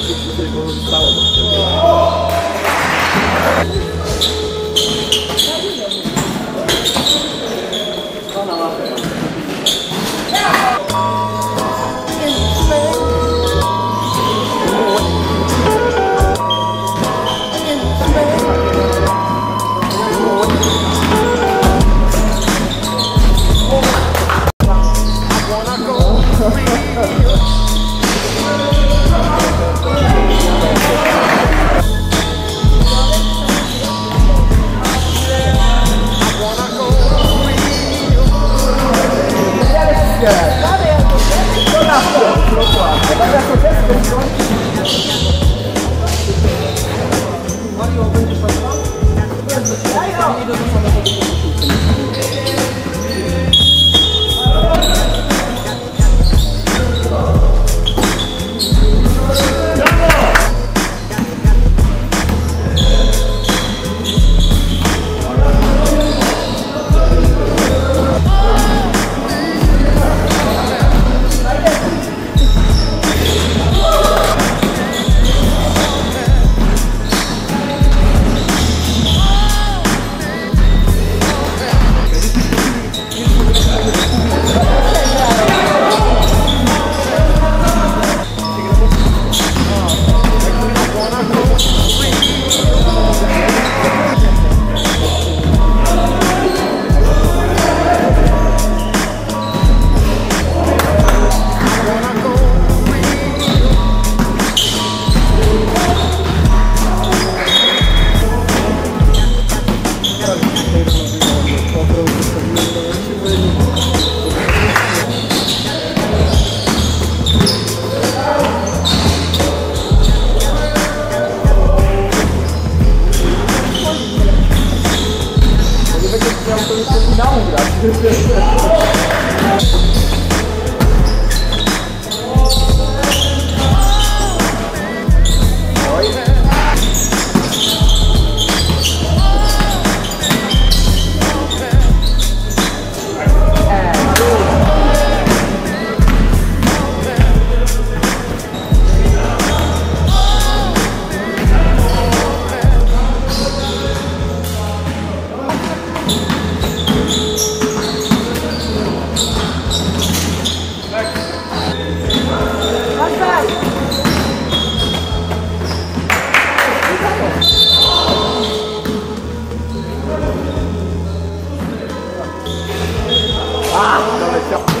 a gente entregou para Ele vai ter que Ah,